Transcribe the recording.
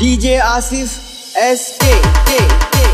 DJ Asif S K K K